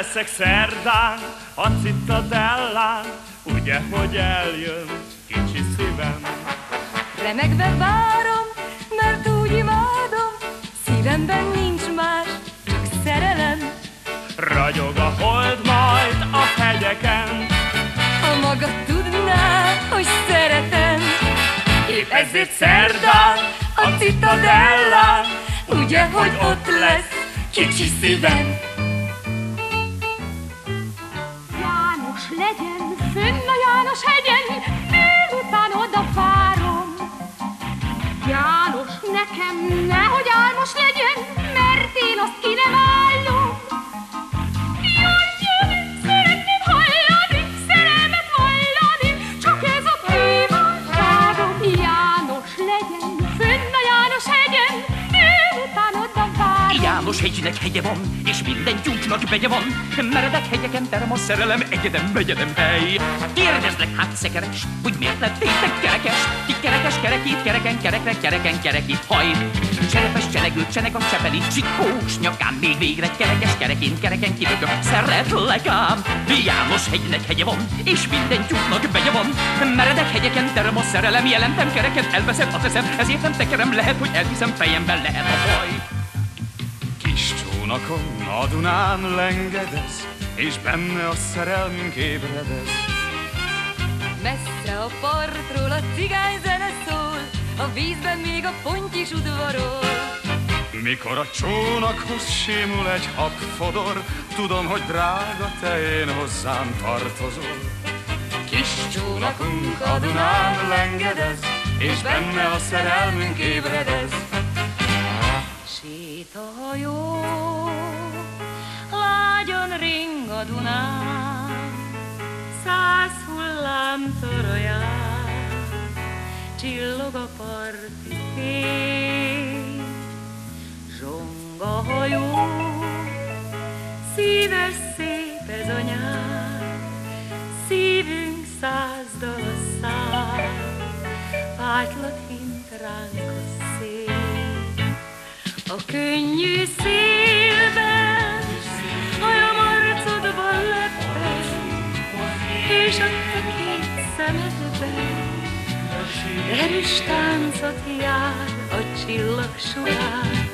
leszek szerdán, a citadellán, ugye, hogy eljön kicsi szívem. Remegve várom, mert úgy imádom, szívemben nincs más, csak szerelem. Ragyog a hold majd a hegyeken, Ha maga tudná, hogy szeretem, épp ezért szerdán, a citadellán, ugye, hogy ott lesz kicsi szívem. Legyen fönn a János hegyen, délután oda várom. János nekem nehogy álmos legyen, mert én azt ki János hegynek hegye van, és minden tyúknak begye van. Meredek hegyeken terem a szerelem, egyedem, megyedem hely. Kérdezlek hát szekeres, hogy miért lettétek kerekes? Ki kerekes, kerekít, kereken, kerekre, kereken, kerekít, haj. Cserepes, csenegő, cseneg a csepeli, csikós nyakán, még végre kerekes, kerekén, kereken kibököm. Szeretlek ám, János hegynek hegye van, és minden tyúknak begye van. Meredek hegyeken terem a szerelem, jelentem kereken, elveszem a teszem, ezért nem tekerem, lehet, hogy elhiszem fejemben lehet a baj. Kis csónakon a Dunán lengedez, és benne a szerelmünk ébredez. Messze a partról a cigány zene szól, a vízben még a ponty is udvarol. Mikor a csónakhoz simul egy habfodor, tudom, hogy drága te én hozzám tartozol. Kis csónakunk a Dunán lengedez, és benne a szerelmünk ébredez. Sétahajó, lágyan ring a Dunán, száz hullám toraján, csillog a parti fény. Zsong a hajó, szíves szép ez a nyár, szívünk száz dal szál, vágylat hint ránk a. A könnyű szélben, olyan arcodban lepel, és a te két szemedben erős táncot jár a csillagsugár.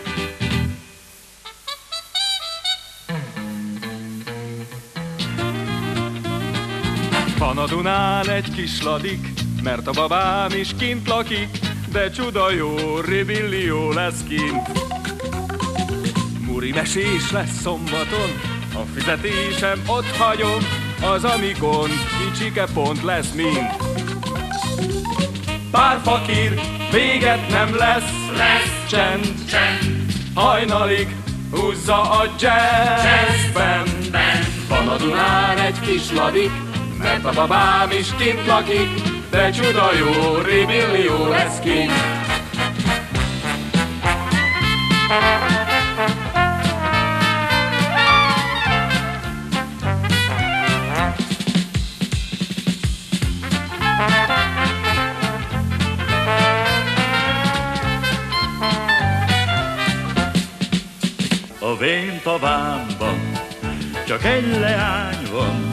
Van a Dunán egy kis ladik, mert a babám is kint lakik, de csuda jó, ribillió lesz kint. Muri mesés lesz szombaton, a fizetésem ott hagyom, az amikon kicsike pont lesz mind. Pár fakír, véget nem lesz, lesz csend, csend. Hajnalig húzza a jazzben. Van a Dunán egy kis ladik, mert a babám is kint lakik, de csuda jó, ribillió lesz kint. A vén tavámban csak egy leány van,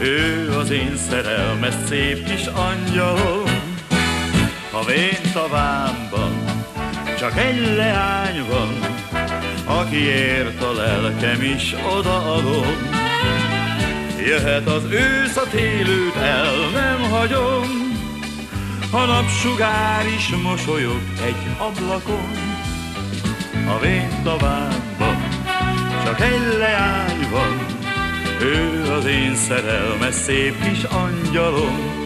ő az én szerelmes szép kis angyalom. A vén tavámban csak egy leány van, akiért a lelkem is odaadom. Jöhet az ősz, a télőt el nem hagyom, a napsugár is mosolyog egy ablakon. A vén tavámban csak egy ő az én szerelmes szép kis angyalom.